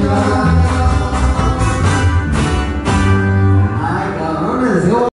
Love.